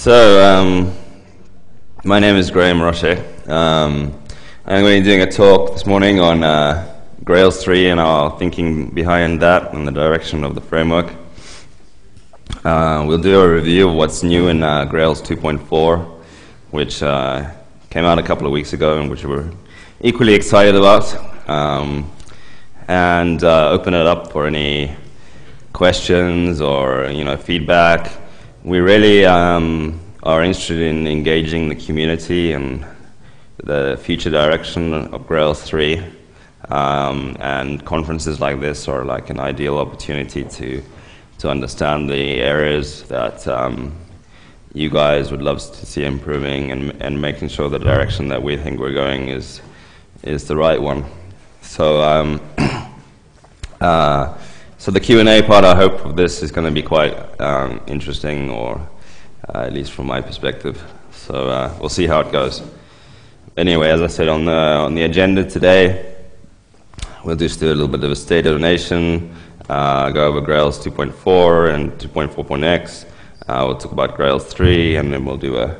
So, um, my name is Graeme Rocher. Um, I'm going to be doing a talk this morning on uh, Grails 3 and our thinking behind that and the direction of the framework. Uh, we'll do a review of what's new in uh, Grails 2.4, which uh, came out a couple of weeks ago and which we're equally excited about, um, and uh, open it up for any questions or you know feedback. We really um, are interested in engaging the community and the future direction of Grails 3. Um, and conferences like this are like an ideal opportunity to to understand the areas that um, you guys would love to see improving and, and making sure the direction that we think we're going is is the right one. So. Um, uh, so the Q&A part, I hope, of this is going to be quite um, interesting, or uh, at least from my perspective. So uh, we'll see how it goes. Anyway, as I said on the on the agenda today, we'll just do a little bit of a state of the nation, uh, go over Grails 2.4 and 2.4.x. Uh, we'll talk about Grails 3, and then we'll do a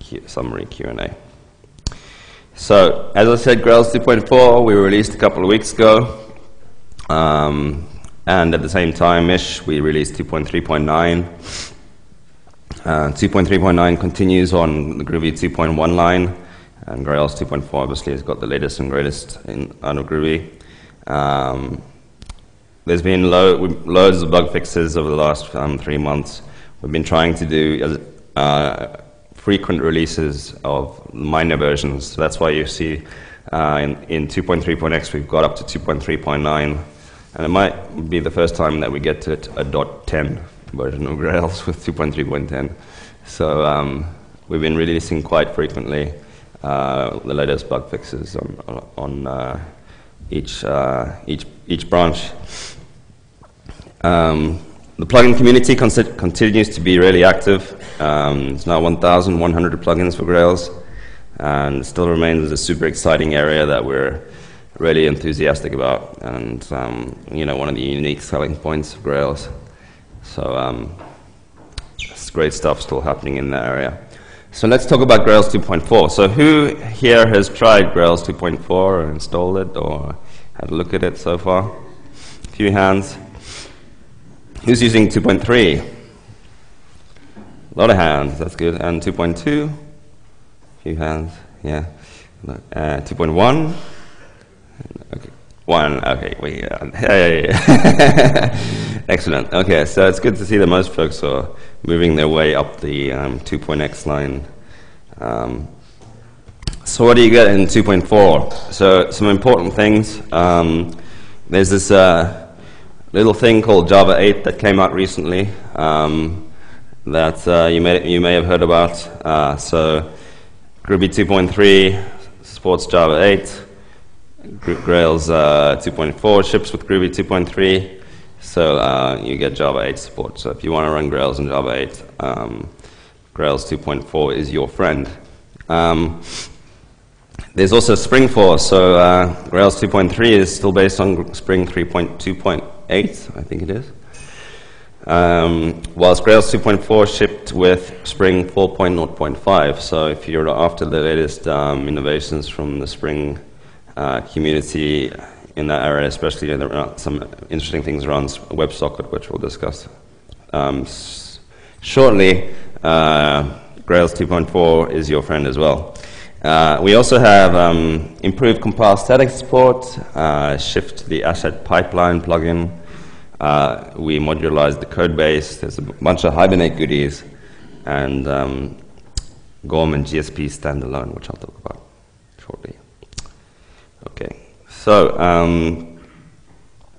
Q summary Q&A. So, as I said, Grails 2.4 we released a couple of weeks ago. Um, and at the same time-ish, we released 2.3.9. Uh, 2.3.9 continues on the Groovy 2.1 line, and Grails 2.4 obviously has got the latest and greatest in out of Groovy. Um, there's been lo loads of bug fixes over the last um, three months. We've been trying to do uh, frequent releases of minor versions. That's why you see uh, in, in 2.3.x we've got up to 2.3.9 and it might be the first time that we get to a .10 version of Grails with 2.3.10. So um, we've been releasing quite frequently uh, the latest bug fixes on, on uh, each, uh, each, each branch. Um, the plugin community continues to be really active. Um, it's now 1,100 plugins for Grails, and still remains a super exciting area that we're really enthusiastic about, and um, you know, one of the unique selling points of Grails. So um, it's great stuff still happening in that area. So let's talk about Grails 2.4. So who here has tried Grails 2.4 or installed it or had a look at it so far? A few hands. Who's using 2.3? A lot of hands, that's good. And 2.2? A few hands, yeah. Uh, 2.1? Okay. One. Okay. Wait. Uh, hey. Excellent. Okay. So it's good to see that most folks are moving their way up the um, 2.x line. Um, so what do you get in 2.4? So some important things. Um, there's this uh, little thing called Java 8 that came out recently um, that uh, you may you may have heard about. Uh, so Groovy 2.3 supports Java 8. Grails uh, 2.4 ships with Groovy 2.3, so uh, you get Java 8 support. So if you want to run Grails in Java 8, um, Grails 2.4 is your friend. Um, there's also Spring 4, so uh, Grails 2.3 is still based on Spring 3.2.8, I think it is. Um, whilst Grails 2.4 shipped with Spring 4.0.5, so if you're after the latest um, innovations from the Spring uh, community in that area, especially some interesting things around WebSocket, which we'll discuss um, shortly. Uh, Grails 2.4 is your friend as well. Uh, we also have um, improved compile static support, uh, shift the asset pipeline plugin. Uh, we modularized the code base. There's a bunch of Hibernate goodies, and um, GORM and GSP standalone, which I'll talk about shortly. So um,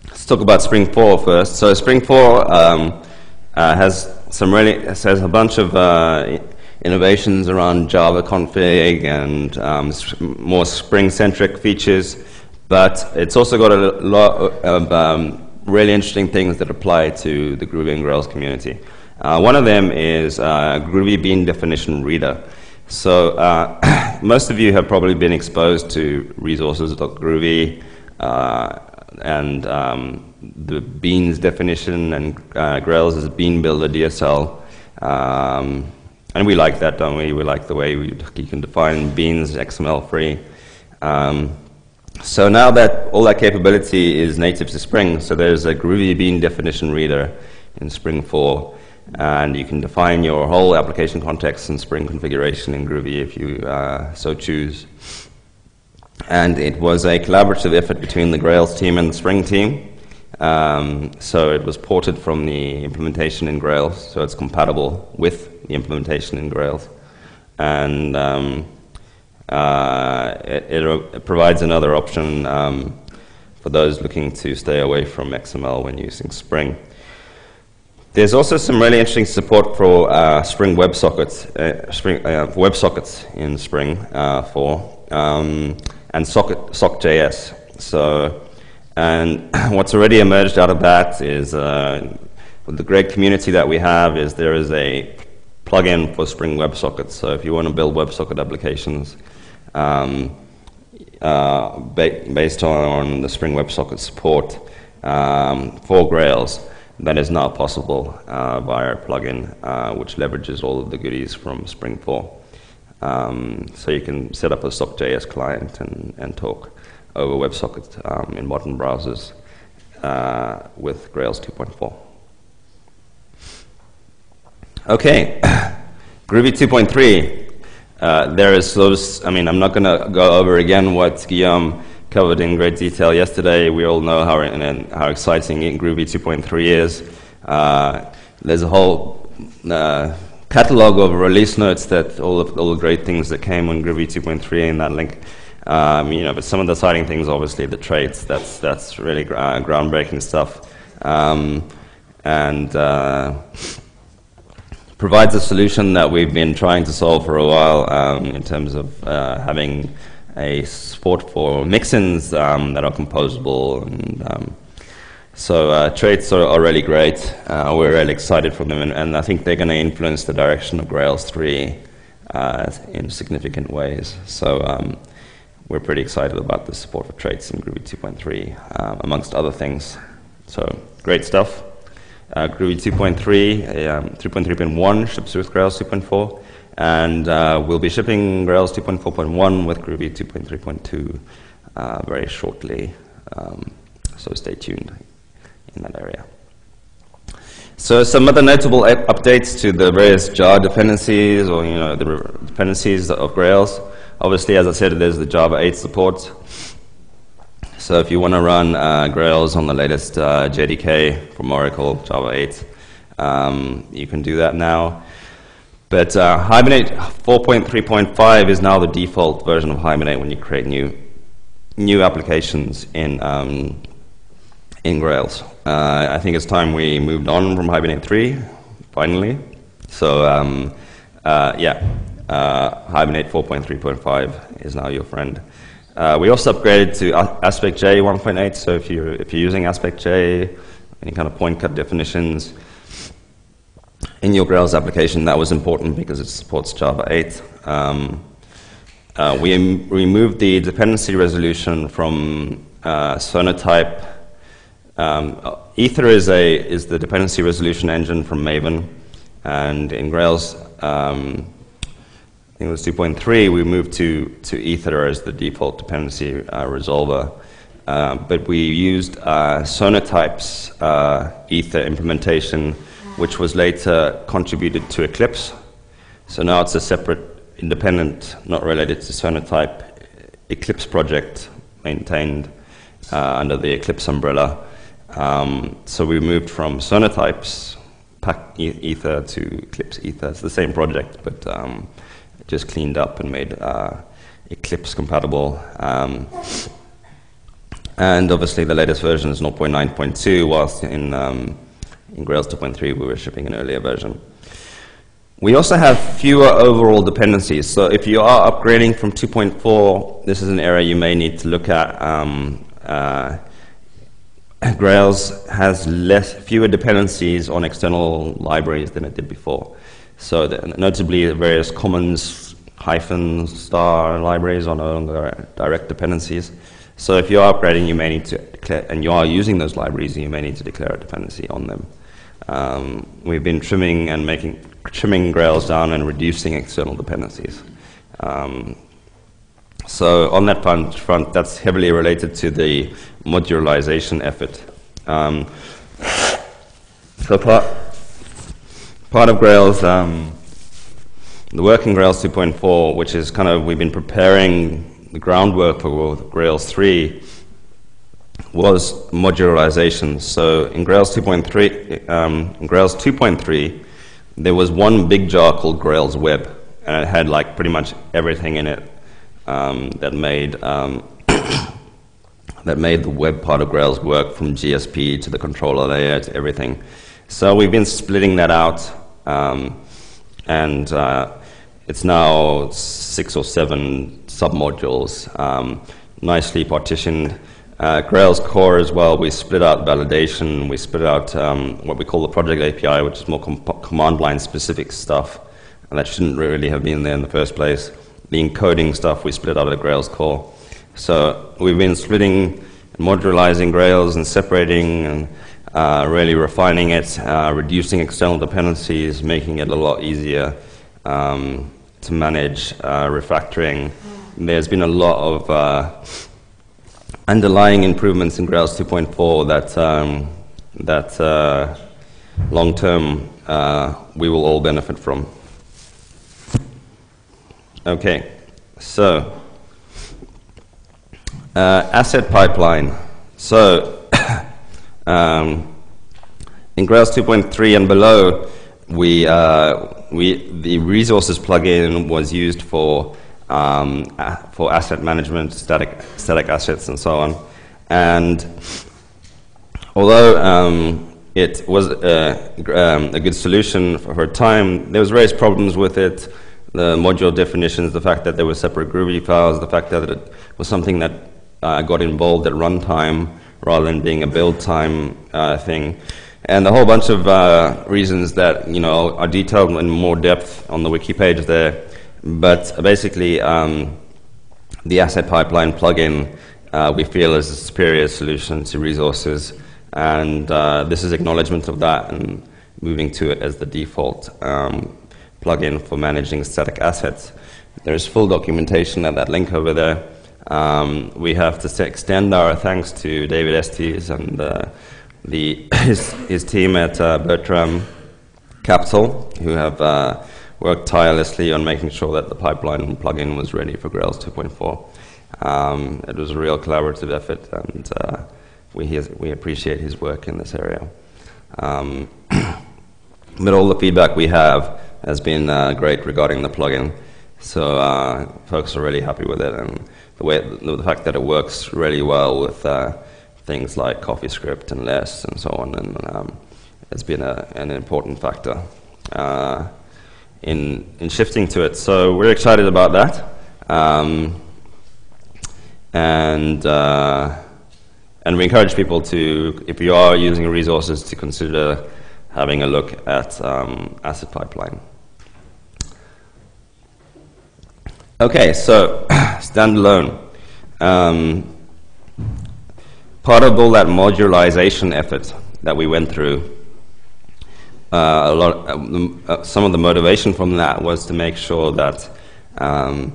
let's talk about Spring 4 first. So Spring 4 um, uh, has some really has a bunch of uh, innovations around Java config and um, more Spring-centric features, but it's also got a lot of um, really interesting things that apply to the Groovy and Grails community. Uh, one of them is uh, Groovy Bean Definition Reader. So uh, most of you have probably been exposed to resources.groovy uh, and um, the beans definition and uh, Grails is bean builder DSL. Um, and we like that, don't we? We like the way we, you can define beans XML free. Um, so now that all that capability is native to Spring, so there's a Groovy Bean definition reader in Spring 4, and you can define your whole application context and Spring configuration in Groovy if you uh, so choose. And it was a collaborative effort between the Grails team and the Spring team. Um, so it was ported from the implementation in Grails, so it's compatible with the implementation in Grails. And um, uh, it, it, provides another option um, for those looking to stay away from XML when using Spring. There's also some really interesting support for uh, Spring WebSockets, uh, Spring uh, WebSockets in Spring uh, 4, um, and Socket Sock.js. So, and what's already emerged out of that is uh, the great community that we have is there is a plugin for Spring WebSockets. So if you want to build WebSocket applications um, uh, ba based on the Spring WebSocket support um, for Grails, that is now possible uh, via a plugin uh, which leverages all of the goodies from Spring 4. Um, so you can set up a Sock.js client and, and talk over WebSocket um, in modern browsers uh, with Grails 2.4. Okay, Groovy 2.3. Uh, there is those, I mean, I'm not going to go over again what Guillaume covered in great detail yesterday. We all know how, how exciting Groovy 2.3 is. Uh, there's a whole uh, catalog of release notes that all of all the great things that came on Groovy 2.3 in that link. Um, you know, but some of the exciting things, obviously, the traits. That's that's really uh, groundbreaking stuff. Um, and uh, provides a solution that we've been trying to solve for a while um, in terms of uh, having a support for mixins um, that are composable. And, um, so uh, traits are, are, really great. Uh, we're really excited for them, and, and I think they're going to influence the direction of Grails 3 uh, in significant ways. So um, we're pretty excited about the support for traits in Groovy 2.3, um, amongst other things. So great stuff. Uh, Groovy 2.3, um, 3.3.1 ships with Grails 2.4, and uh, we'll be shipping Grails 2.4.1 with Groovy 2.3.2 uh, very shortly. Um, so stay tuned in that area. So some other notable updates to the various jar dependencies or you know the dependencies of Grails. Obviously, as I said, there's the Java 8 support. So if you want to run uh, Grails on the latest uh, JDK from Oracle, Java 8, um, you can do that now. But uh, Hibernate 4.3.5 is now the default version of Hibernate when you create new new applications in um, in Grails. Uh, I think it's time we moved on from Hibernate 3, finally. So um, uh, yeah, uh, Hibernate 4.3.5 is now your friend. Uh, we also upgraded to AspectJ 1.8, so if you're, if you're using AspectJ, any kind of point cut definitions, in your Grails application, that was important because it supports Java 8. Um, uh, we removed the dependency resolution from uh, Sonatype. Um, Aether is, a, is the dependency resolution engine from Maven, and in Grails, um, think it was 2.3, we moved to, to Aether as the default dependency uh, resolver. Uh, but we used uh, Sonatype's uh, Aether implementation, which was later contributed to Eclipse. So now it's a separate, independent, not related to Sonatype, Eclipse project maintained uh, under the Eclipse umbrella. Um, so we moved from Sonatype's pack Aether to Eclipse Aether. It's the same project, but um, just cleaned up and made uh, Eclipse compatible. Um, and obviously the latest version is 0.9.2, whilst in, um, in Grails 2.3 we were shipping an earlier version. We also have fewer overall dependencies. So if you are upgrading from 2.4, this is an area you may need to look at. Um, uh, Grails has less, fewer dependencies on external libraries than it did before. So the, notably, the various commons hyphen star libraries are no longer direct dependencies. So if you're upgrading, you may need to declare, and you are using those libraries, you may need to declare a dependency on them. Um, we've been trimming and making trimming Grails down and reducing external dependencies. Um, so on that front, that's heavily related to the modularization effort. Um, so part, part of Grails, um, the work in Grails 2.4, which is kind of, we've been preparing the groundwork for Grails 3, was modularization. So in Grails 2.3, um, in Grails 2.3, there was one big jar called Grails Web, and it had like pretty much everything in it um, that made um, that made the web part of Grails work from GSP to the controller layer to everything. So we've been splitting that out, um, and uh, it's now six or seven submodules, um, nicely partitioned. Uh, Grails core as well, we split out validation, we split out um, what we call the project API, which is more com command line specific stuff, and that shouldn't really have been there in the first place. The encoding stuff we split out of Grails core. So we've been splitting and modularizing Grails and separating and uh, really refining it, uh, reducing external dependencies, making it a lot easier um, to manage, uh, refactoring. There's been a lot of uh, underlying improvements in Grails 2.4 that, um, that uh, long term uh, we will all benefit from. Okay, so uh, asset pipeline. So um, in Grails 2.3 and below, we, uh, we, the resources plugin was used for um, for asset management, static, static assets, and so on. And although um, it was a, um, a, good solution for her time, there was various problems with it. The module definitions, the fact that there were separate Groovy files, the fact that it was something that uh, got involved at runtime rather than being a build time uh, thing. And a whole bunch of uh, reasons that you know are detailed in more depth on the wiki page there. But basically, um, the asset pipeline plugin uh, we feel is a superior solution to resources, and uh, this is acknowledgement of that and moving to it as the default um, plugin for managing static assets. There's full documentation at that link over there. Um, we have to extend our thanks to David Estes and uh, the, his, his team at uh, Bertram Capital, who have uh, worked tirelessly on making sure that the pipeline plugin was ready for Grails 2.4. Um, it was a real collaborative effort, and uh, we, we appreciate his work in this area. Um, but all the feedback we have has been uh, great regarding the plugin. So uh, folks are really happy with it, and the way the fact that it works really well with uh, things like CoffeeScript and Less and so on, and um, it's been a, an important factor. In, in shifting to it. So we're excited about that. Um, and, uh, and we encourage people to, if you are using resources, to consider having a look at um, Asset Pipeline. Okay, so standalone. Um, part of all that modularization effort that we went through uh, a lot, uh, uh, some of the motivation from that was to make sure that um,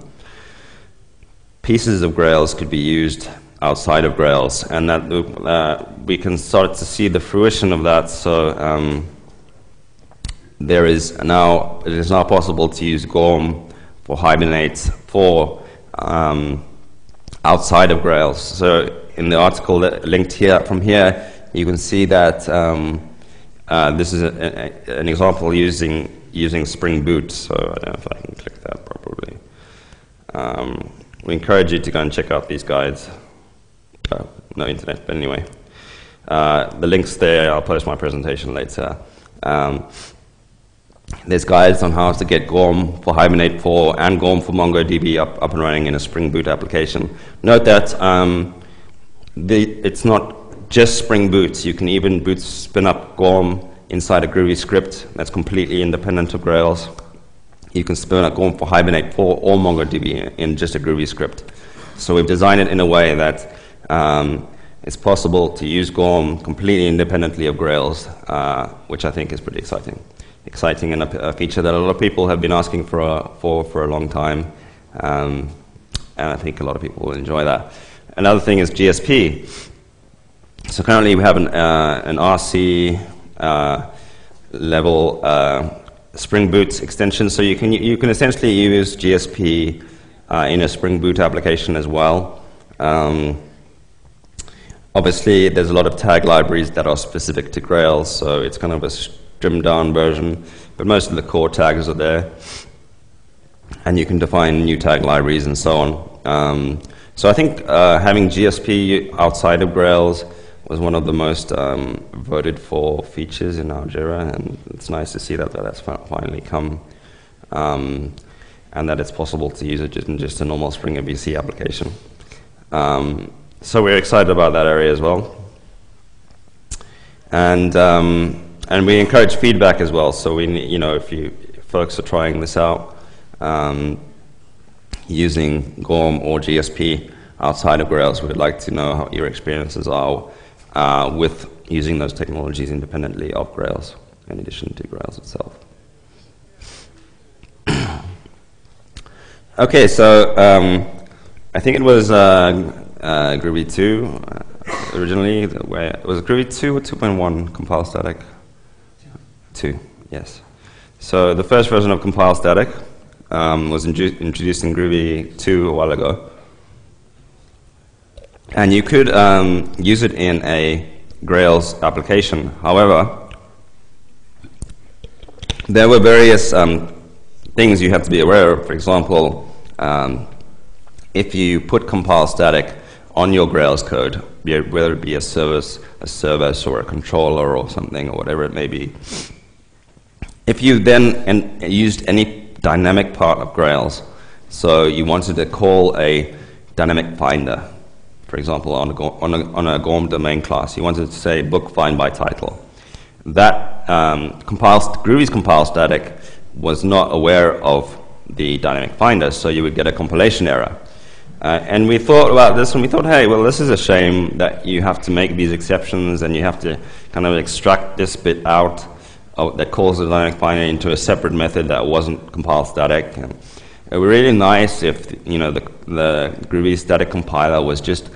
pieces of Grails could be used outside of Grails, and that uh, we can start to see the fruition of that. So um, there is now it is now possible to use Gorm for Hibernate for um, outside of Grails. So in the article linked here from here, you can see that. Um, uh, this is a, a, an example using using Spring Boot, so I don't know if I can click that properly. Um, we encourage you to go and check out these guides. Oh, no internet, but anyway. Uh, the link's there, I'll post my presentation later. Um, there's guides on how to get Gorm for Hibernate 4 and Gorm for MongoDB up, up and running in a Spring Boot application. Note that um, the, it's not just Spring Boot. You can even boot spin up Gorm inside a Groovy script that's completely independent of Grails. You can spin up Gorm for Hibernate 4 or MongoDB in just a Groovy script. So we've designed it in a way that um, it's possible to use Gorm completely independently of Grails, uh, which I think is pretty exciting. exciting and a, feature that a lot of people have been asking for a, for for a long time, um, and I think a lot of people will enjoy that. Another thing is GSP. So currently we have an, uh, an RC uh, level uh, Spring Boot extension, so you can you can essentially use GSP uh, in a Spring Boot application as well. Um, obviously, there's a lot of tag libraries that are specific to Grails, so it's kind of a trimmed down version, but most of the core tags are there. And you can define new tag libraries and so on. Um, so I think uh, having GSP outside of Grails was one of the most um, voted for features in Jira, and it's nice to see that, that that's finally come, um, and that it's possible to use it in just a normal Spring MVC application. Um, so we're excited about that area as well. And um, and we encourage feedback as well. So we, you know, if you folks are trying this out um, using GORM or GSP outside of Grails, we'd like to know how your experiences are uh, with using those technologies independently of Grails, in addition to Grails itself. okay, so um, I think it was uh, uh, Groovy 2 uh, originally. Where, was it Groovy 2 or 2.1 compile static? Two, yes. So the first version of compile static um, was introduced in Groovy 2 a while ago. And you could um, use it in a Grails application. However, there were various um, things you have to be aware of. For example, um, if you put compile static on your Grails code, whether it be a service, a service, or a controller, or something, or whatever it may be, if you then used any dynamic part of Grails, so you wanted to call a dynamic finder, for example, on a, on a, on a GORM domain class, you wanted to say book find by title. That um, compile, Groovy's compile static was not aware of the dynamic finder, so you would get a compilation error. Uh, and we thought about this and we thought, hey, well, this is a shame that you have to make these exceptions and you have to kind of extract this bit out uh, that calls the dynamic finder into a separate method that wasn't compile static. And it would be really nice if you know the, the Groovy static compiler was just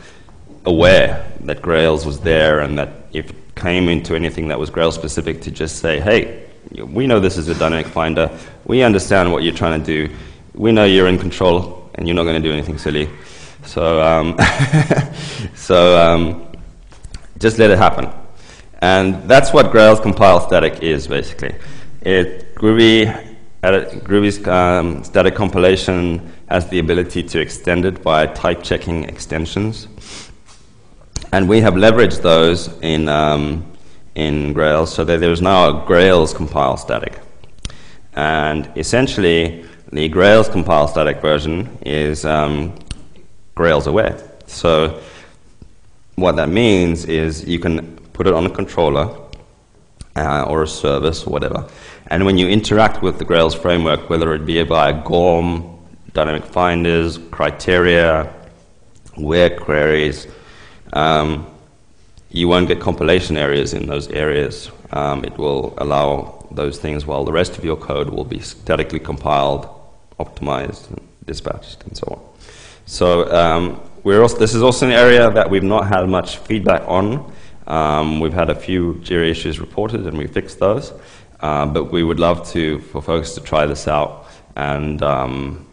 aware that Grails was there and that if it came into anything that was Grails specific to just say, hey, we know this is a dynamic finder. We understand what you're trying to do. We know you're in control and you're not going to do anything silly. So, um, so um, just let it happen. And that's what Grails compile static is, basically. It, Groovy, Groovy's um, static compilation has the ability to extend it by type checking extensions. And we have leveraged those in, um, in Grails so that there's now a Grails compile static. And essentially, the Grails compile static version is um, Grails aware. So what that means is you can put it on a controller uh, or a service or whatever. And when you interact with the Grails framework, whether it be via GORM, dynamic finders, criteria, where queries, um, you won't get compilation errors in those areas. Um, it will allow those things while the rest of your code will be statically compiled, optimized, dispatched, and so on. So um, also, this is also an area that we've not had much feedback on. Um, we've had a few Jira issues reported and we fixed those, uh, but we would love to for folks to try this out and um,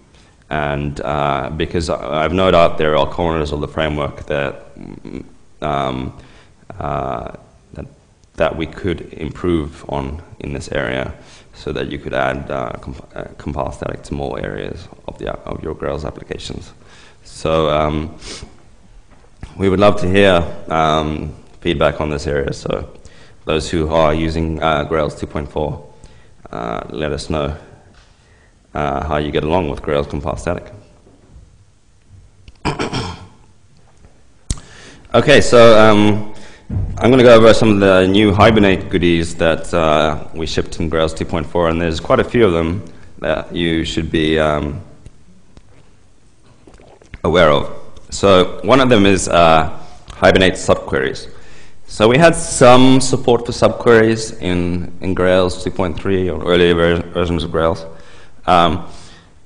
and uh, because I've no doubt there are corners of the framework that um, uh, that, that we could improve on in this area, so that you could add uh, comp uh, compile static to more areas of the of your Grails applications. So um, we would love to hear um, feedback on this area. So those who are using uh, Grails 2.4, uh, let us know uh, how you get along with Grails compile static. okay, so um, I'm going to go over some of the new Hibernate goodies that uh, we shipped in Grails 2.4, and there's quite a few of them that you should be um, aware of. So one of them is uh, Hibernate subqueries. So we had some support for subqueries in, in Grails 2.3 or earlier ver versions of Grails. Um,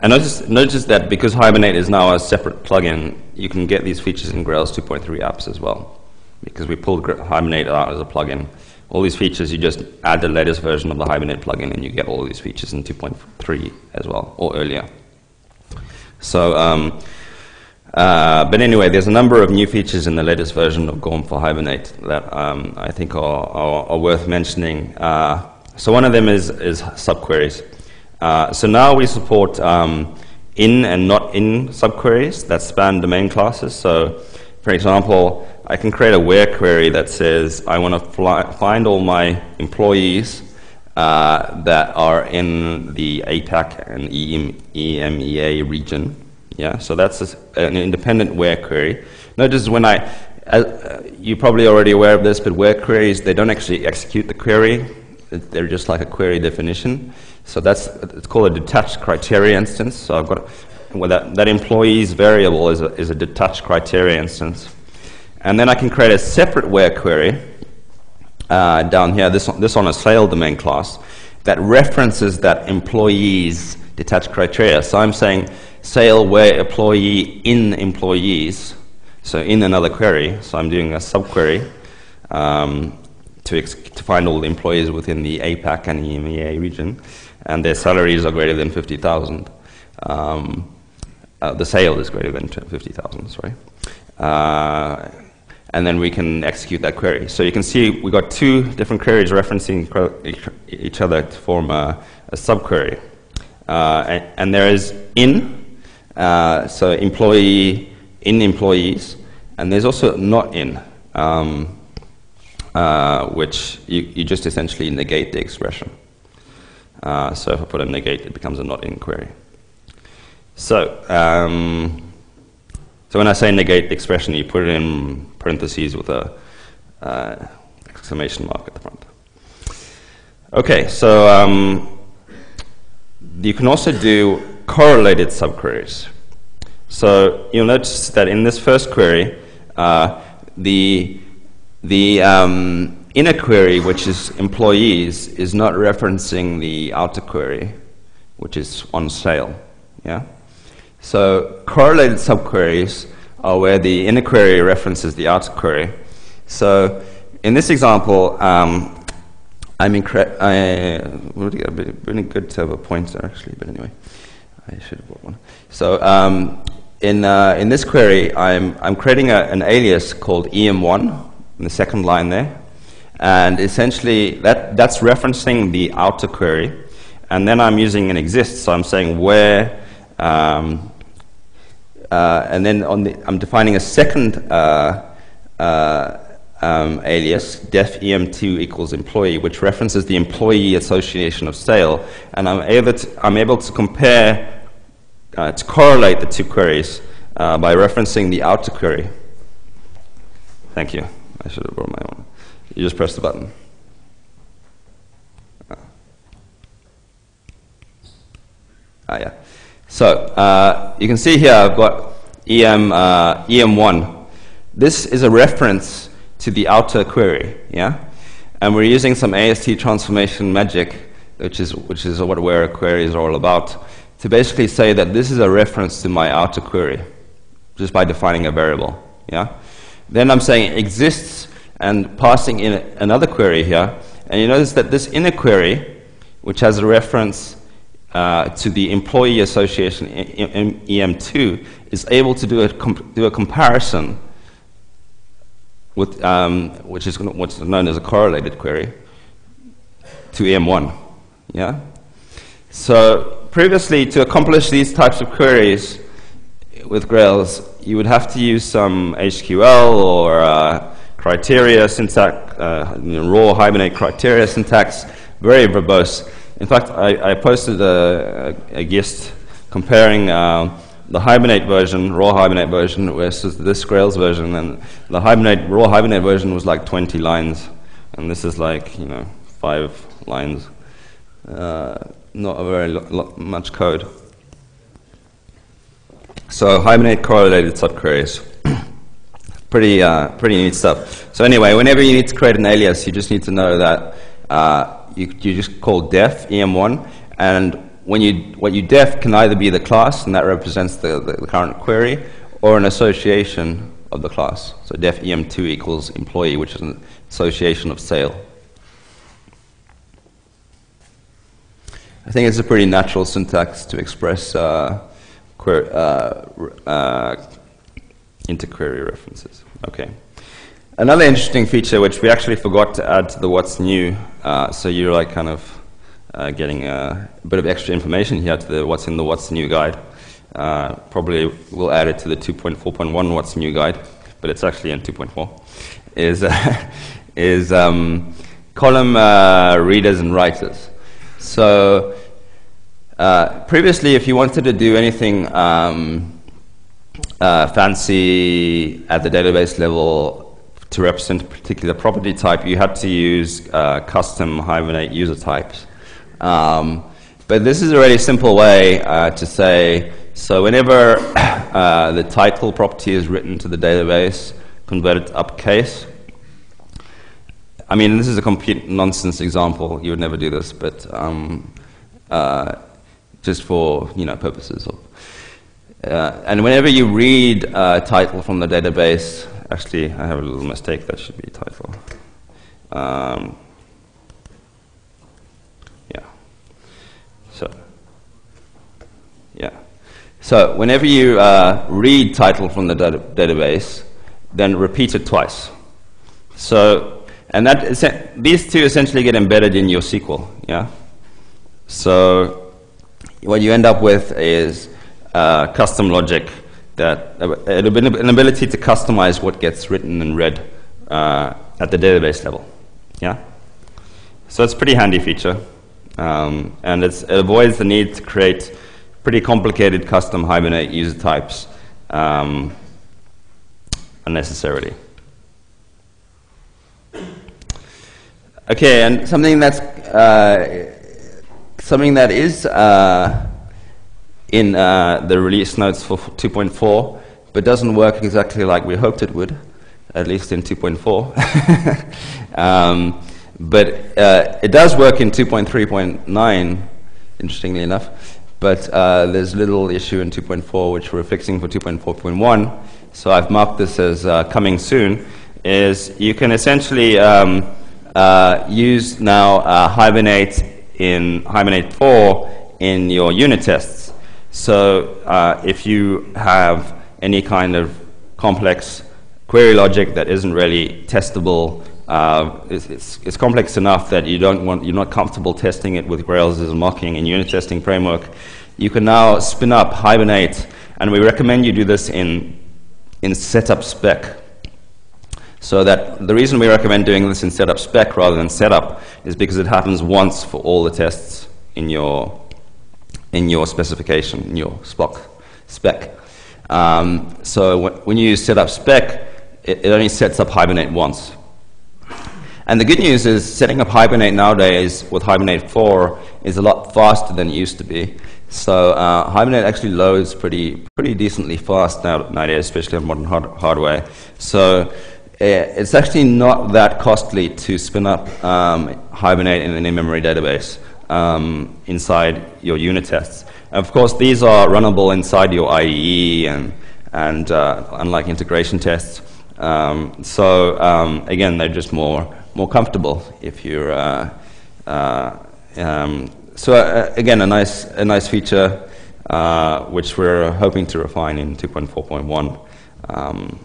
and notice, notice that because Hibernate is now a separate plugin, you can get these features in Grails 2.3 apps as well. Because we pulled Hibernate out as a plugin. All these features, you just add the latest version of the Hibernate plugin and you get all these features in 2.3 as well, or earlier. So, um, uh, but anyway, there's a number of new features in the latest version of Gorm for Hibernate that um, I think are, are, are worth mentioning. Uh, so one of them is, is subqueries. Uh, so now we support um, in and not in subqueries that span domain classes. So, for example, I can create a where query that says I want to find all my employees uh, that are in the APAC and EMEA region. Yeah, so that's an independent where query. Notice when I, uh, you're probably already aware of this, but where queries, they don't actually execute the query. They're just like a query definition. So that's it's called a detached criteria instance. So I've got well, that, that employee's variable is a, is a detached criteria instance. And then I can create a separate where query uh, down here, this, this on a sale domain class, that references that employee's detached criteria. So I'm saying sale where employee in employees, so in another query. So I'm doing a subquery um, to, to find all the employees within the APAC and EMEA region and their salaries are greater than 50,000. Um, uh, the sale is greater than 50,000, sorry. Uh, and then we can execute that query. So you can see we got two different queries referencing each other to form a, a subquery. Uh, and, and, there is in, uh, so employee in employees, and there's also not in, um, uh, which you, you just essentially negate the expression. Uh, so if I put a negate, it becomes a not in query. So, um, so when I say negate the expression, you put it in parentheses with a uh, exclamation mark at the front. Okay, so um, you can also do correlated subqueries. So you'll notice that in this first query, uh, the the um, inner query, which is employees, is not referencing the outer query, which is on sale. Yeah? So correlated subqueries are where the inner query references the outer query. So in this example, um, I'm incre- I have been good to have a pointer actually, but anyway, I should have brought one. So um, in, uh, in this query, I'm, I'm creating a, an alias called em1 in the second line there. And essentially, that, that's referencing the outer query. And then I'm using an exist, so I'm saying where, um, uh, and then on the, I'm defining a second uh, uh, um, alias, def em2 equals employee, which references the employee association of sale. And I'm able to, I'm able to compare, uh, to correlate the two queries uh, by referencing the outer query. Thank you. I should have brought my own. You just press the button. Ah, yeah. So uh, you can see here I've got EM, uh, EM1. This is a reference to the outer query, yeah? And we're using some AST transformation magic, which is, which is what where a query is all about, to basically say that this is a reference to my outer query, just by defining a variable, yeah? Then I'm saying exists and passing in another query here. And you notice that this inner query, which has a reference uh, to the employee association EM2, is able to do a, do a comparison with, um, which is what's known as a correlated query, to EM1. Yeah? So previously, to accomplish these types of queries with Grails, you would have to use some HQL or uh, criteria syntax, uh, raw Hibernate criteria syntax, very verbose. In fact, I, I posted a, a, a, gist comparing uh, the Hibernate version, raw Hibernate version, versus this Grails version, and the Hibernate, raw Hibernate version was like 20 lines, and this is like, you know, five lines. Uh, not a very much code. So Hibernate correlated subqueries. pretty, uh, pretty neat stuff. So anyway, whenever you need to create an alias, you just need to know that uh, you, you just call def em1, and when you, what you def can either be the class, and that represents the, the, the current query, or an association of the class. So def em2 equals employee, which is an association of sale. I think it's a pretty natural syntax to express uh, query, uh, uh, interquery references. Okay. Another interesting feature which we actually forgot to add to the what's new, uh, so you're like kind of uh, getting a bit of extra information here to the what's in the what's new guide. Uh, probably we'll add it to the 2.4.1 what's new guide, but it's actually in 2.4. Is is um, column readers and writers. So uh, previously, if you wanted to do anything um, uh, fancy at the database level to represent a particular property type, you had to use uh, custom Hibernate user types. Um, but this is a really simple way uh, to say, so whenever uh, the title property is written to the database, convert it to uppercase. I mean, this is a complete nonsense example. You would never do this, but um, uh, just for you know purposes of. Uh, and whenever you read a title from the database, actually, I have a little mistake. That should be title. Um, yeah. So. Yeah. So whenever you uh, read title from the data database, then repeat it twice. So, and that these two essentially get embedded in your SQL. Yeah. So what you end up with is uh, custom logic that uh, an ability to customize what gets written and read uh, at the database level. Yeah, so it's a pretty handy feature, um, and it avoids the need to create pretty complicated custom Hibernate user types um, unnecessarily. Okay, and something that's uh, something that is uh, in uh, the release notes for 2.4, but doesn't work exactly like we hoped it would, at least in 2.4. um, but uh, it does work in 2.3.9, interestingly enough. But uh, there's little issue in 2.4 which we're fixing for 2.4.1. So I've marked this as uh, coming soon. Is you can essentially um, uh, use now Hibernate in Hibernate 4 in your unit tests. So uh, if you have any kind of complex query logic that isn't really testable, uh, it's, it's, complex enough that you don't want, you're not comfortable testing it with Grails as a mocking and unit testing framework, you can now spin up Hibernate, and we recommend you do this in, in setup spec. So that the reason we recommend doing this in setup spec rather than setup is because it happens once for all the tests in your in your specification, in your spec. spec. Um, so when you use setup spec, it, it only sets up Hibernate once. And the good news is setting up Hibernate nowadays with Hibernate 4 is a lot faster than it used to be. So uh, Hibernate actually loads pretty pretty decently fast nowadays, especially on modern hard hardware. So uh, it's actually not that costly to spin up um, Hibernate in an in-memory database um, inside your unit tests. And of course, these are runnable inside your IDE and, and uh, unlike integration tests. Um, so um, again, they're just more, more comfortable if you're... Uh, uh um, so uh, again, a nice, a nice feature which we're hoping to refine in 2.4.1. Um,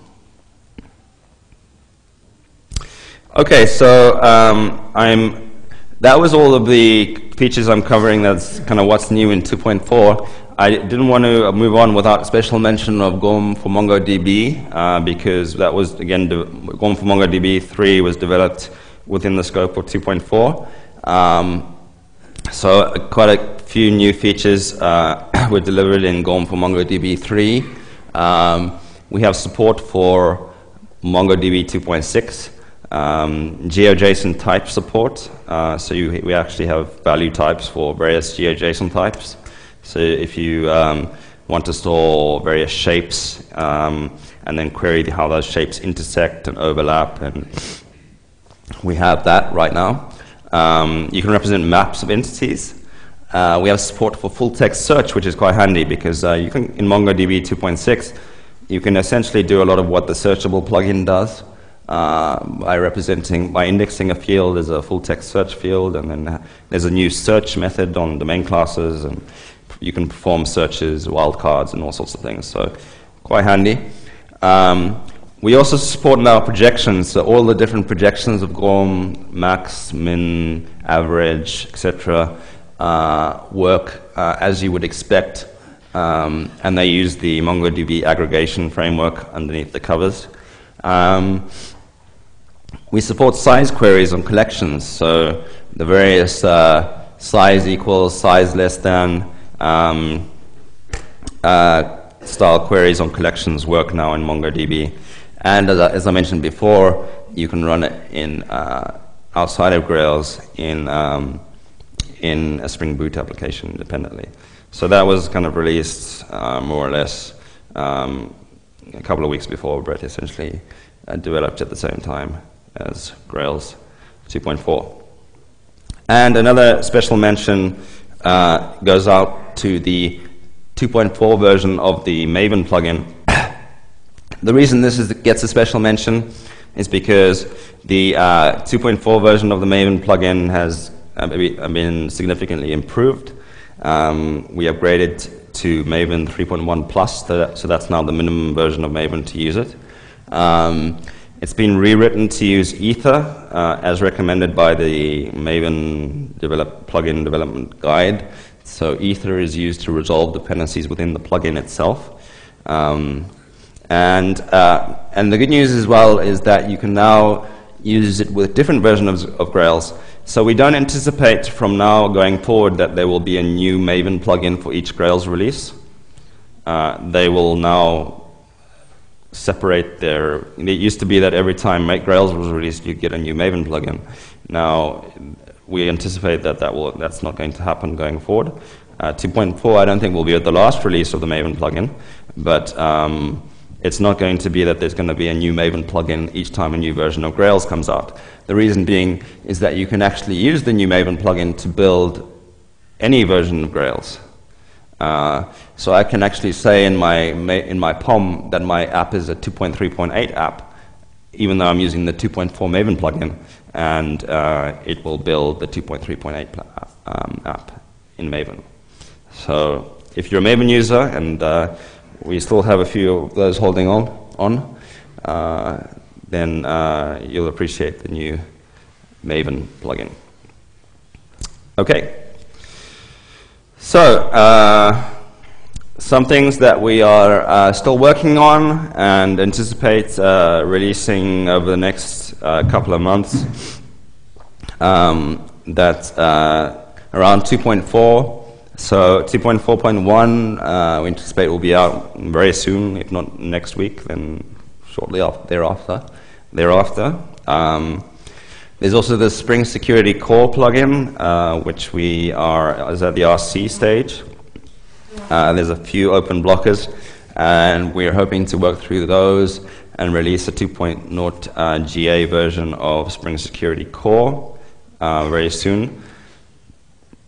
Okay, so um, I'm, that was all of the features I'm covering that's kind of what's new in 2.4. I didn't want to move on without special mention of GORM for MongoDB uh, because that was, again, GORM for MongoDB 3 was developed within the scope of 2.4. Um, so uh, quite a few new features uh, were delivered in GORM for MongoDB 3. Um, we have support for MongoDB 2.6 um, GeoJSON type support. Uh, so you, we actually have value types for various GeoJSON types. So if you um, want to store various shapes, um, and then query how those shapes intersect and overlap, and we have that right now. Um, you can represent maps of entities. Uh, we have support for full text search, which is quite handy because uh, you can, in MongoDB 2.6, you can essentially do a lot of what the searchable plugin does uh, by representing, by indexing a field as a full text search field, and then there's a new search method on domain classes, and you can perform searches, wildcards, and all sorts of things. So quite handy. Um, we also support now projections, so all the different projections of GORM, max, min, average, etc., uh, work uh, as you would expect, um, and they use the MongoDB aggregation framework underneath the covers. Um, we support size queries on collections, so the various uh, size equals, size less than, um, uh, style queries on collections work now in MongoDB. And as I, as I mentioned before, you can run it in uh, outside of Grails in um, in a Spring Boot application independently. So that was kind of released uh, more or less um, a couple of weeks before Brett essentially uh, developed at the same time as Grails 2.4. And another special mention uh, goes out to the 2.4 version of the Maven plugin. the reason this is, gets a special mention is because the uh, 2.4 version of the Maven plugin has uh, been significantly improved. Um, we upgraded to Maven 3.1 Plus, so that's now the minimum version of Maven to use it. Um, it's been rewritten to use Aether uh, as recommended by the Maven develop, plugin development guide. So Aether is used to resolve dependencies within the plugin itself. Um, and, uh, and the good news as well is that you can now use it with different versions of, of Grails. So we don't anticipate from now going forward that there will be a new Maven plugin for each Grails release. Uh, they will now separate their. It used to be that every time Grails was released, you get a new Maven plugin. Now we anticipate that, that will, that's not going to happen going forward. Uh, 2.4, I don't think will be at the last release of the Maven plugin, but um, it's not going to be that there's going to be a new Maven plugin each time a new version of Grails comes out. The reason being is that you can actually use the new Maven plugin to build any version of Grails. Uh, so I can actually say in my, in my POM that my app is a 2.3.8 app, even though I'm using the 2.4 Maven plugin and uh, it will build the 2.3.8 um, app in Maven. So if you're a Maven user, and uh, we still have a few of those holding on, on uh, then uh, you'll appreciate the new Maven plugin. Okay. So, uh, some things that we are uh, still working on and anticipate uh, releasing over the next uh, couple of months. Um, that uh, around 2.4, so 2.4.1 uh, we anticipate will be out very soon, if not next week, then shortly after, thereafter. thereafter. Um, there's also the Spring Security Core plugin, uh, which we are is at the RC stage. Uh, there's a few open blockers, and we're hoping to work through those and release a 2.0 uh, GA version of Spring Security Core uh, very soon.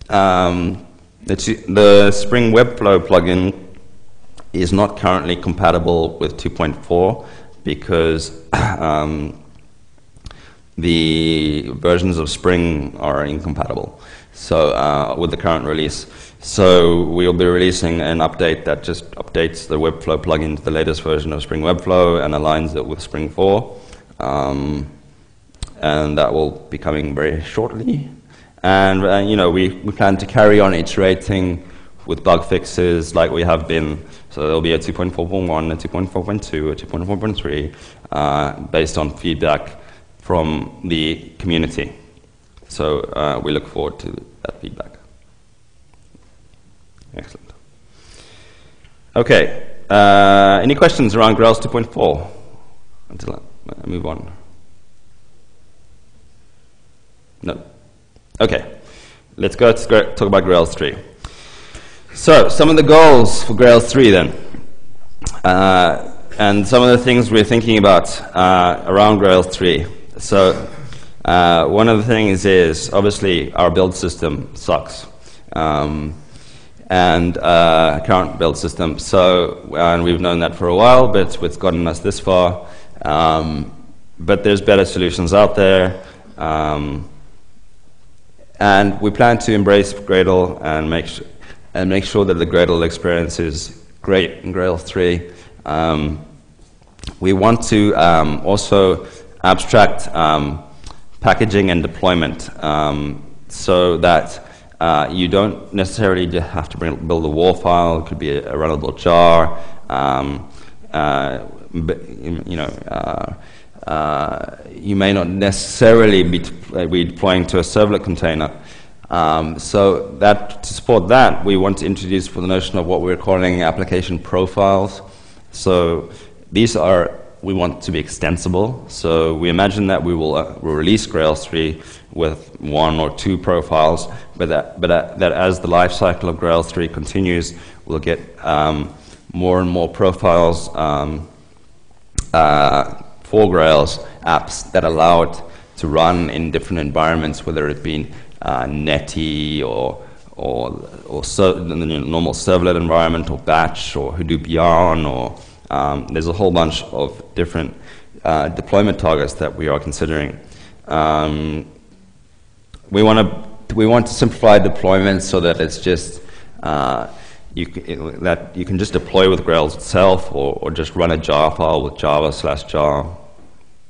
Um, the, the Spring Webflow plugin is not currently compatible with 2.4 because um, the versions of Spring are incompatible. So uh, with the current release, so we'll be releasing an update that just updates the Webflow plugin to the latest version of Spring Webflow and aligns it with Spring 4. Um, and that will be coming very shortly. And uh, you know, we, we plan to carry on iterating with bug fixes like we have been. So there'll be a 2.4.1, a 2.4.2, a 2.4.3, uh, based on feedback from the community. So uh, we look forward to that feedback. Excellent. Okay. Uh, any questions around Grails 2.4 until I move on? No. Okay. Let's go to talk about Grails 3. So, some of the goals for Grails 3 then. Uh, and some of the things we're thinking about uh, around Grail 3. So uh, one of the things is obviously our build system sucks. Um, and uh, current build system. So, and we've known that for a while, but it's gotten us this far. Um, but there's better solutions out there. Um, and we plan to embrace Gradle and make, and make sure that the Gradle experience is great in Gradle 3. Um, we want to um, also abstract um, packaging and deployment um, so that uh, you don't necessarily have to bring, build a WAR file. It could be a, a runnable jar. Um, uh, you know, uh, uh, you may not necessarily be, be, deploying to a servlet container. Um, so that to support that, we want to introduce for the notion of what we're calling application profiles. So these are we want to be extensible. So we imagine that we will uh, we'll release Grails 3 with one or two profiles, but that, but that, that as the life cycle of Grails 3 continues, we'll get um, more and more profiles um, uh, for Grails apps that allow it to run in different environments, whether it be uh, Netty or or, or ser- normal servlet environment, or Batch, or Hadoop Yarn, or um, there's a whole bunch of different uh, deployment targets that we are considering. Um, we want to we want to simplify deployment so that it's just uh, you can, that you can just deploy with Grails itself, or, or just run a jar file with Java slash jar,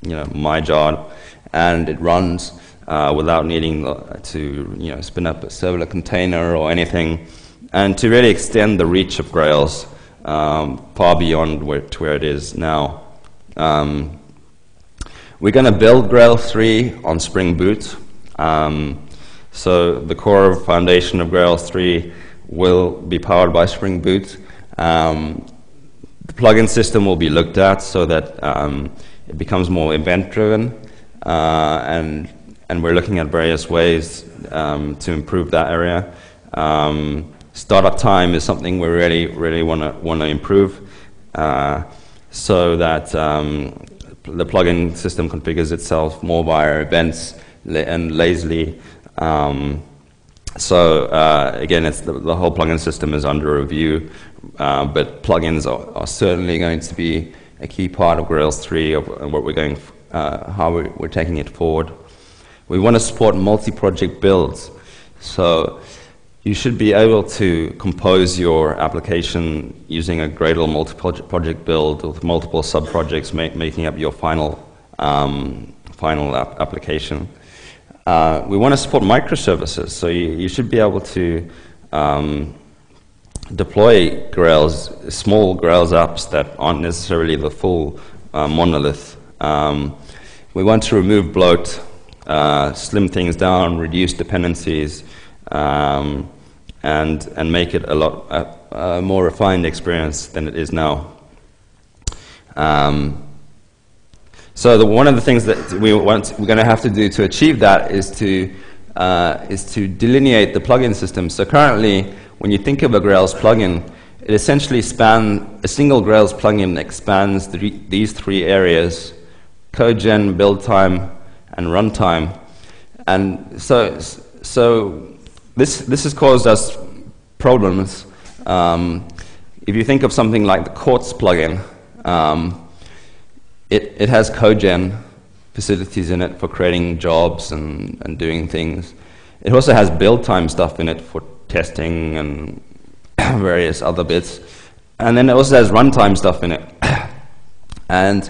you know, my jar, and it runs uh, without needing to you know spin up a servlet container or anything, and to really extend the reach of Grails um, far beyond where, to where it is now. Um, we're going to build Grails 3 on Spring Boot. Um, so the core foundation of Grails 3 will be powered by Spring Boot. Um, the plugin system will be looked at so that um, it becomes more event-driven, uh, and and we're looking at various ways um, to improve that area. Um, startup time is something we really, really want to want to improve, uh, so that um, the plugin system configures itself more via events and lazily. Um, so uh, again, it's the, the, whole plugin system is under review, uh, but plugins are, are, certainly going to be a key part of Grails 3 of what we're going, uh, how we're, we're taking it forward. We want to support multi-project builds. So you should be able to compose your application using a Gradle multi-project build with multiple sub-projects ma making up your final, um, final ap application. Uh, we want to support microservices, so you, you should be able to um, deploy Grails, small Grails apps that aren't necessarily the full uh, monolith. Um, we want to remove bloat, uh, slim things down, reduce dependencies, um, and, and make it a lot uh, a more refined experience than it is now. Um, so the, one of the things that we want, we're going to have to do to achieve that is to, uh, is to delineate the plugin system. So currently, when you think of a Grails plugin, it essentially spans, a single Grails plugin expands the, these three areas, code gen, build time, and runtime. And so, so this, this has caused us problems. Um, if you think of something like the Quartz plugin, um, it, it has CodeGen facilities in it for creating jobs and, and doing things. It also has build time stuff in it for testing and various other bits. And then it also has runtime stuff in it. and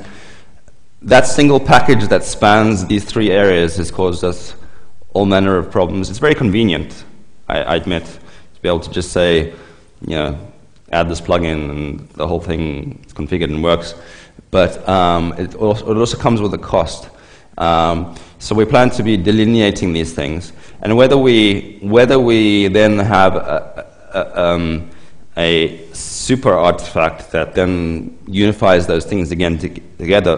that single package that spans these three areas has caused us all manner of problems. It's very convenient. I, I admit, to be able to just say, you know, add this plugin and the whole thing is configured and works. But um, it, also, it, also, comes with a cost. Um, so we plan to be delineating these things. And whether we, whether we then have a, a, um, a super artifact that then unifies those things again to, together,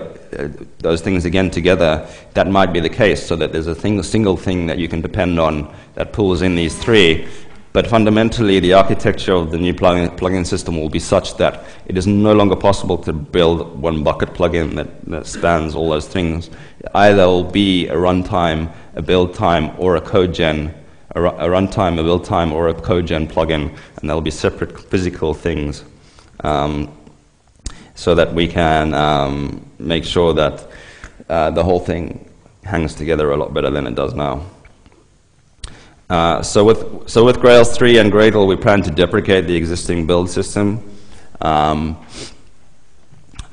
those things again together, that might be the case, so that there's a thing, a single thing that you can depend on that pulls in these three. But fundamentally, the architecture of the new plugin, plugin system will be such that it is no longer possible to build one bucket plugin that, that spans all those things. Either will be a runtime, a build time, or a code gen, a, ru- a runtime, a build time, or a code gen plugin, and they'll be separate physical things. Um, so that we can um, make sure that uh, the whole thing hangs together a lot better than it does now. Uh, so with so with Grails 3 and Gradle, we plan to deprecate the existing build system. Um,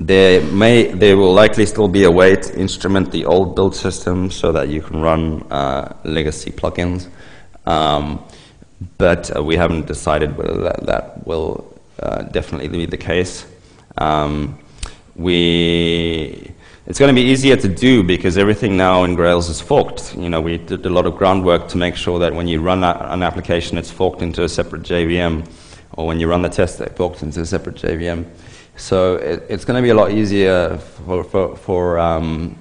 there may there will likely still be a way to instrument the old build system so that you can run uh, legacy plugins, um, but uh, we haven't decided whether that, that will uh, definitely be the case. Um, we it's going to be easier to do because everything now in Grails is forked. You know, we did a lot of groundwork to make sure that when you run an application, it's forked into a separate JVM, or when you run the test, it's forked into a separate JVM. So it, it's going to be a lot easier for, for, for um,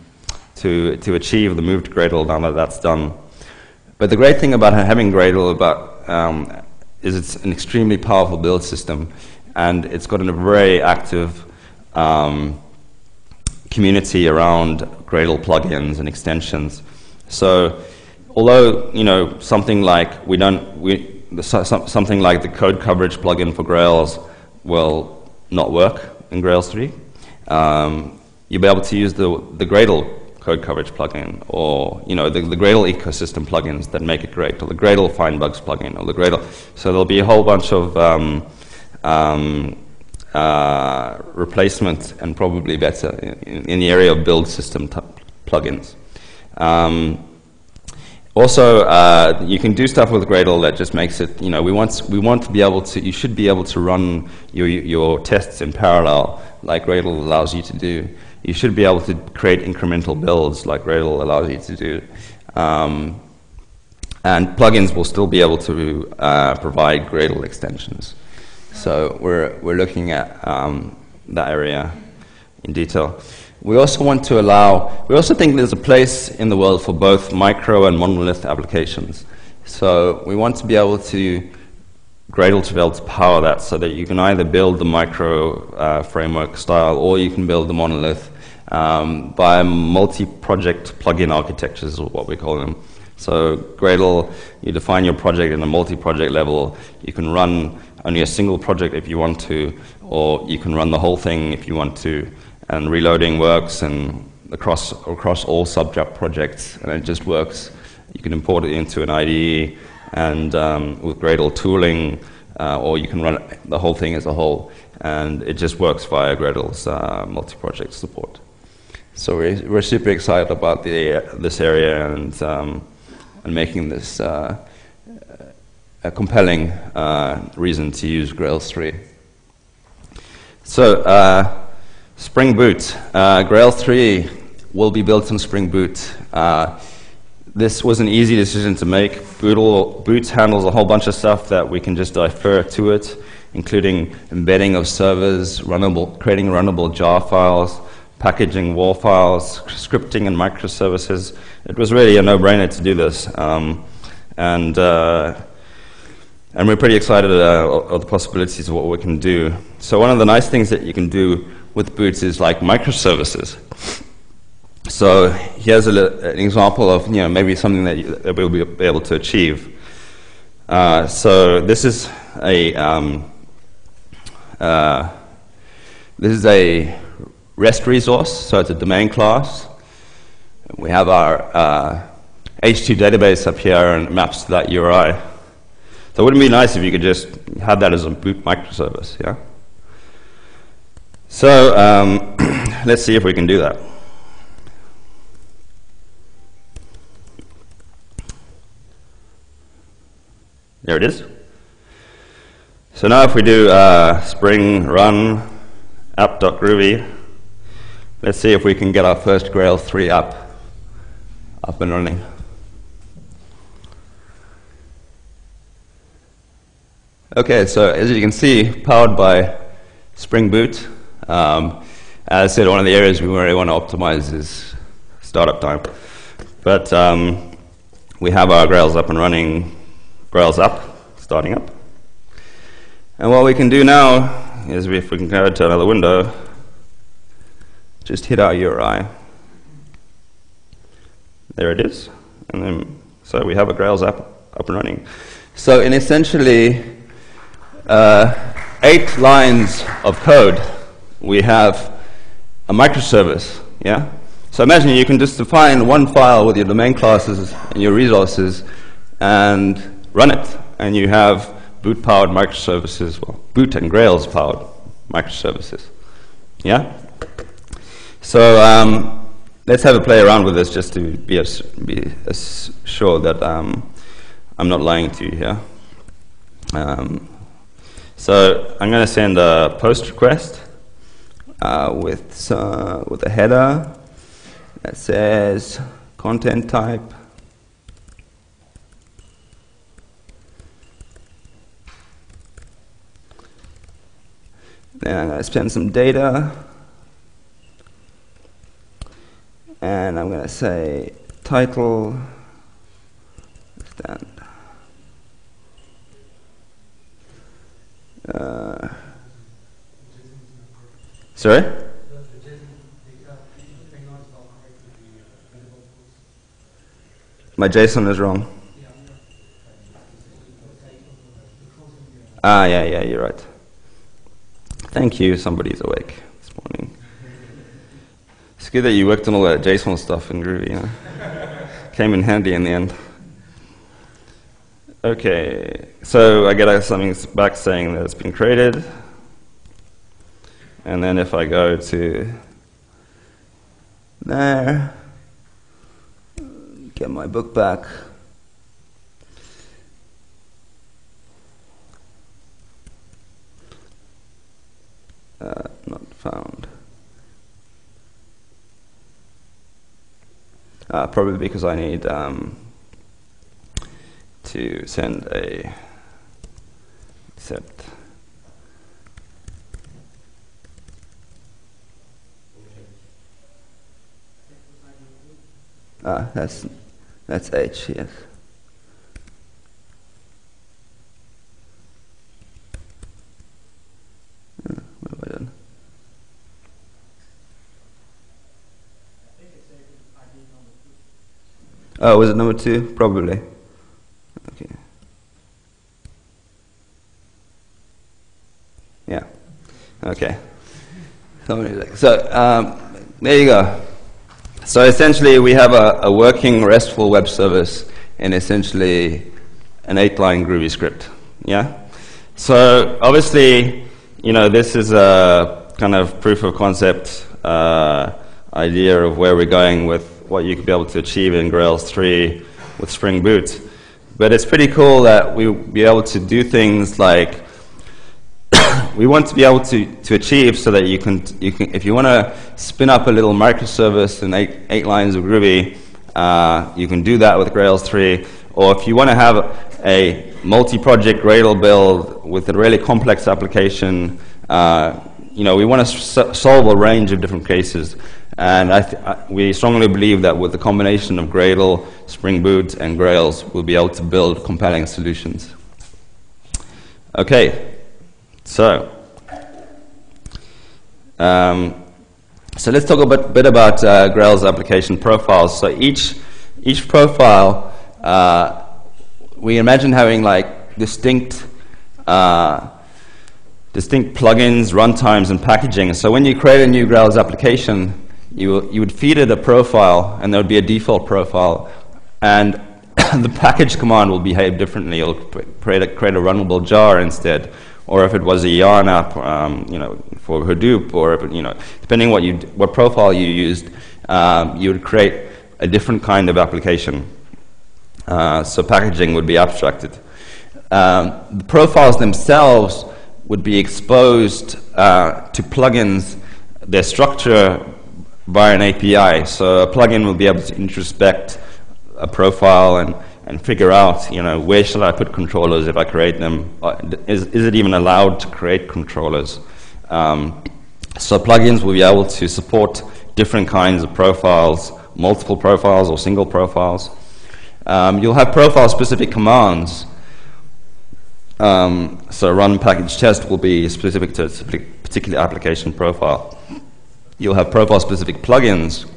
to, to achieve the move to Gradle now that that's done. But the great thing about having Gradle about, um, is it's an extremely powerful build system, and it's got a very active um, community around Gradle plugins and extensions. So, although you know something like we don't we something like the code coverage plugin for Grails will not work in Grails 3, um, you'll be able to use the the Gradle code coverage plugin, or you know the, the Gradle ecosystem plugins that make it great, or the Gradle find bugs plugin, or the Gradle. So there'll be a whole bunch of um, um, uh, replacement and probably better in, in, the area of build system plugins. Um, also, uh, you can do stuff with Gradle that just makes it, you know, we want, we want to be able to, you should be able to run your, your tests in parallel like Gradle allows you to do. You should be able to create incremental builds like Gradle allows you to do. Um, and plugins will still be able to uh, provide Gradle extensions. So we're, we're looking at um, that area in detail. We also want to allow, we also think there's a place in the world for both micro and monolith applications. So we want to be able to, Gradle to be able to power that so that you can either build the micro uh, framework style or you can build the monolith um, by multi-project plugin architectures, is what we call them. So Gradle, you define your project in a multi-project level. You can run only a single project if you want to, or you can run the whole thing if you want to, and reloading works and across across all subject projects, and it just works. You can import it into an IDE, and um, with Gradle tooling, uh, or you can run the whole thing as a whole, and it just works via Gradle's uh, multi-project support. So we're, we're super excited about the, this area and, um, and making this uh, a compelling uh, reason to use Grails 3. So, uh, Spring Boot. Uh, Grails 3 will be built on Spring Boot. Uh, this was an easy decision to make. Boot, Boot handles a whole bunch of stuff that we can just defer to it, including embedding of servers, runnable, creating runnable jar files, packaging WAR files, scripting and microservices. It was really a no-brainer to do this. Um, and uh, and we're pretty excited uh, of the possibilities of what we can do. So one of the nice things that you can do with Boots is like microservices. So here's a, an example of you know maybe something that, you, that we'll be able to achieve. Uh, so this is a um, uh, this is a REST resource, so it's a domain class. We have our uh, H2 database up here and it maps to that URI. So it wouldn't it be nice if you could just have that as a boot microservice, yeah? So um, let's see if we can do that. There it is. So now if we do uh, spring run app.groovy, let's see if we can get our first Grail 3 up, up and running. Okay, so as you can see, powered by Spring Boot. Um, as I said, one of the areas we really want to optimize is startup time. But um, we have our Grails up and running, Grails up, starting up. And what we can do now is if we can go to another window, just hit our URI. There it is. And then, so we have a Grails app up and running. So in essentially uh, eight lines of code, we have a microservice, yeah? So imagine you can just define one file with your domain classes and your resources and run it, and you have boot-powered microservices, well, boot and Grails-powered microservices, yeah? So um, let's have a play around with this just to be, as, be as sure that um, I'm not lying to you here. Um, so I'm going to send a post request uh, with, uh, with a header that says content type Then I'm going to spend some data. And I'm going to say title stand. Uh, sorry? My JSON is wrong. Ah, yeah, yeah, you're right. Thank you, somebody's awake. It's good that you worked on all that JSON stuff in Groovy, you know? Came in handy in the end. Okay, so I get something back saying that it's been created. And then if I go to there, get my book back. Uh, not found. Uh, probably because I need um, to send a accept. Ah, that's that's H, yes. Oh, was it number two? Probably. Okay. Yeah. Okay. So um, there you go. So essentially, we have a, a, working RESTful web service in essentially an eight-line Groovy script. Yeah. So obviously, you know, this is a kind of proof of concept uh, idea of where we're going with what you could be able to achieve in Grails 3 with Spring Boot. But it's pretty cool that we be able to do things like we want to be able to, to achieve so that you can, you can if you want to spin up a little microservice in eight, eight lines of Groovy, uh, you can do that with Grails 3. Or if you want to have a multi-project Gradle build with a really complex application, uh, you know, we want to solve a range of different cases. And I I, we strongly believe that with the combination of Gradle, Spring Boot, and Grails, we'll be able to build compelling solutions. Okay, so um, so let's talk a bit, bit about uh, Grails application profiles. So each each profile, uh, we imagine having like distinct uh, distinct plugins, runtimes, and packaging. So when you create a new Grails application, you, you would feed it a profile, and there would be a default profile, and the package command will behave differently. It'll create a, create a runnable jar instead, or if it was a yarn app, um, you know, for Hadoop, or if, you know, depending what you what profile you used, um, you would create a different kind of application. Uh, so packaging would be abstracted. Um, the profiles themselves would be exposed uh, to plugins. Their structure via an API. So a plugin will be able to introspect a profile and, and figure out, you know, where shall I put controllers if I create them? Uh, is, is it even allowed to create controllers? Um, so plugins will be able to support different kinds of profiles, multiple profiles or single profiles. Um, you'll have profile-specific commands Um, so run package test will be specific to a particular application profile. You'll have profile specific plugins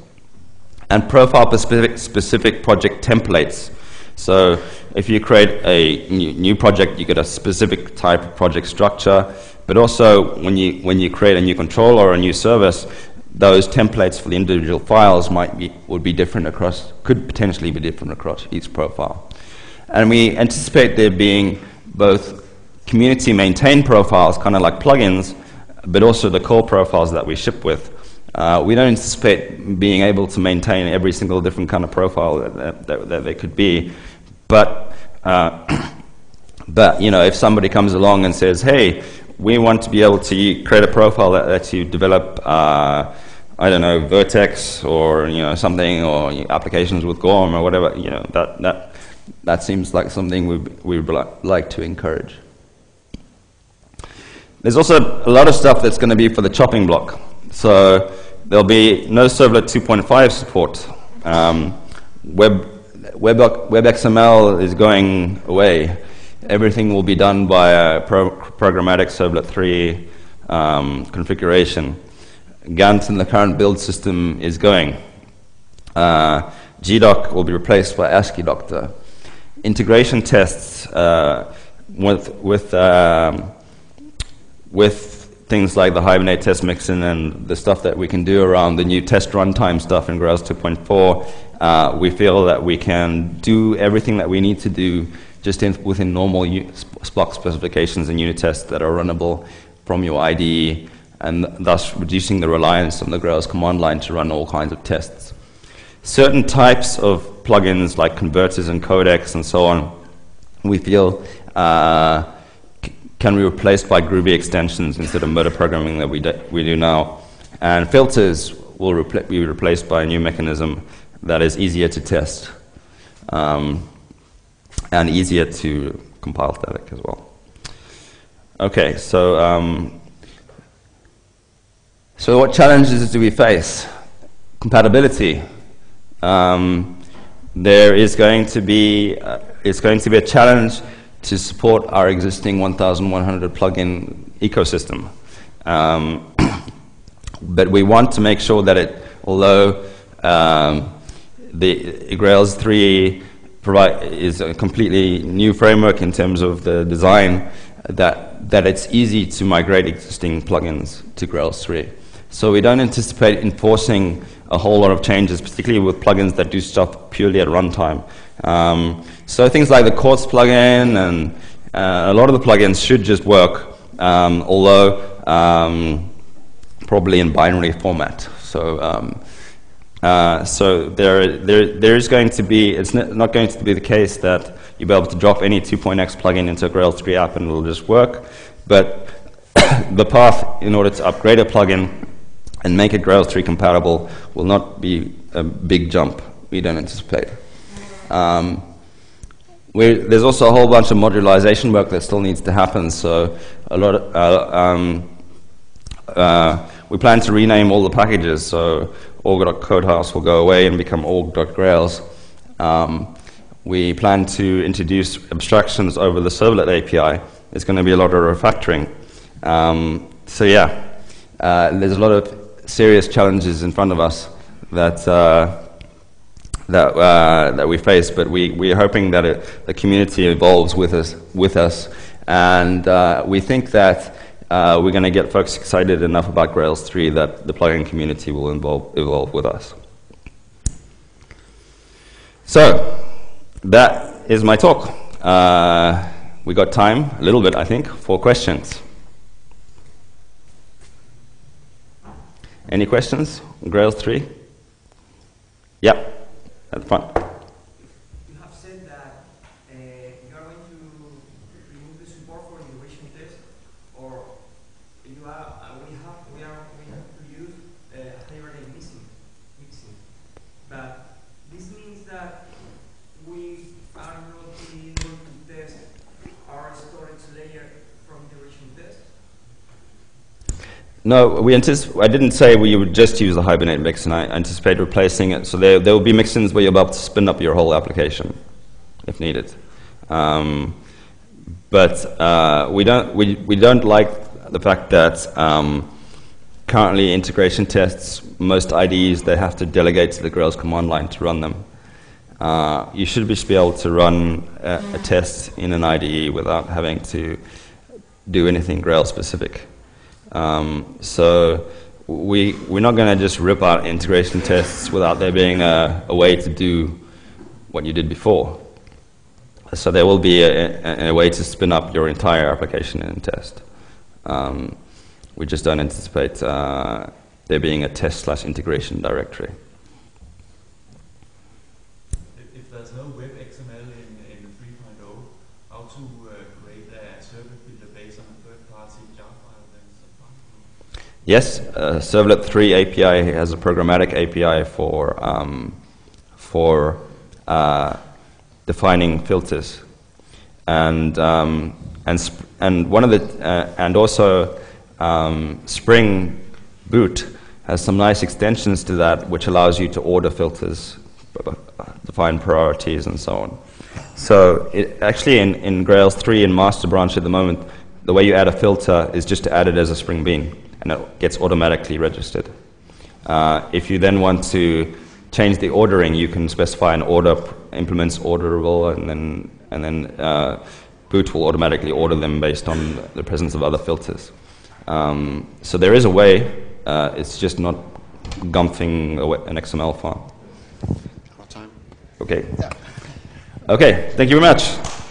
and profile specific, specific project templates. So if you create a new project, you get a specific type of project structure, but also when you, when you create a new controller or a new service, those templates for the individual files might be, would be different across, could potentially be different across each profile. And we anticipate there being both community maintained profiles, kind of like plugins, but also the core profiles that we ship with. Uh, we don't anticipate being able to maintain every single different kind of profile that, that, that there could be, but uh, but you know, if somebody comes along and says, "Hey, we want to be able to create a profile that lets you develop, uh, I don't know, Vert.x or you know something, or applications with Gorm or whatever. You know that that that seems like something we we would like to encourage. There's also a lot of stuff that's going to be for the chopping block. So there'll be no Servlet 2.5 support. Um, Web, Web, WebXML is going away everything will be done by a pro programmatic Servlet 3 um, configuration. Gant in the current build system is going. Uh, GDoc will be replaced by Asciidoctor. Integration tests uh, with, with, um, with things like the Hibernate test mixin and the stuff that we can do around the new test runtime stuff in Grails 2.4, uh, we feel that we can do everything that we need to do just in, within normal Spock specifications and unit tests that are runnable from your IDE, and thus reducing the reliance on the Grails command line to run all kinds of tests. Certain types of plugins like converters and codecs and so on, we feel uh, can be replaced by Groovy extensions instead of meta programming that we do, we do now. And filters will repl be replaced by a new mechanism that is easier to test. Um, and easier to compile static as well. Okay, so um, so what challenges do we face? Compatibility. Um, there is going to be uh, it's going to be a challenge to support our existing 1,100 plugin ecosystem. Um, but we want to make sure that it, although um, the Grails 3 provide is a completely new framework in terms of the design that that it's easy to migrate existing plugins to Grails 3. So we don't anticipate enforcing a whole lot of changes, particularly with plugins that do stuff purely at runtime. Um, so things like the Quartz plugin and uh, a lot of the plugins should just work, um, although um, probably in binary format. So um, uh, so there, there, there is going to be, it's not going to be the case that you'll be able to drop any 2.x plugin into a Grails 3 app and it'll just work. But the path in order to upgrade a plugin and make it Grails 3 compatible will not be a big jump, we don't anticipate. Um, there's also a whole bunch of modularization work that still needs to happen, so a lot of, uh, um, uh, we plan to rename all the packages, so org.codehaus will go away and become org.grails. Um, we plan to introduce abstractions over the servlet API. There's going to be a lot of refactoring. Um, so yeah, uh, there's a lot of serious challenges in front of us that uh, that uh, that we face, but we we are hoping that it, the community evolves with us with us, and uh, we think that uh, we're going to get folks excited enough about Grails 3 that the plugin community will involve, evolve with us. So, that is my talk. Uh, we got time, a little bit, I think, for questions. Any questions? Grails 3? Yep, at the front. No, we anticipate, I didn't say we would just use the Hibernate mixin. I anticipate replacing it. So there, there will be mixins where be able to spin up your whole application if needed. Um, But uh, we don't we, we don't like the fact that um, currently integration tests most IDEs they have to delegate to the Grails command line to run them. Uh, you should be able to run a, a, test in an IDE without having to do anything Grail specific. Um, so we, we're not going to just rip out integration tests without there being a, a, way to do what you did before. So there will be a, a way to spin up your entire application in test. Um, we just don't anticipate uh, there being a test slash integration directory. If, if there's no web XML in, in 3.0, how to uh, create a servlet builder based on a third-party jar file then? Yes, uh, Servlet 3 API has a programmatic API for um, for uh, defining filters, and um, and and one of the uh, and also um, Spring Boot has some nice extensions to that, which allows you to order filters, define priorities, and so on. So it, actually, in, in Grails 3 in master branch at the moment, the way you add a filter is just to add it as a Spring Bean, and it gets automatically registered. Uh, if you then want to change the ordering, you can specify an order implements orderable, and then and then uh, Boot will automatically order them based on the presence of other filters. Um, so there is a way, uh, it's just not gumping an XML file. time? Okay. Okay, thank you very much.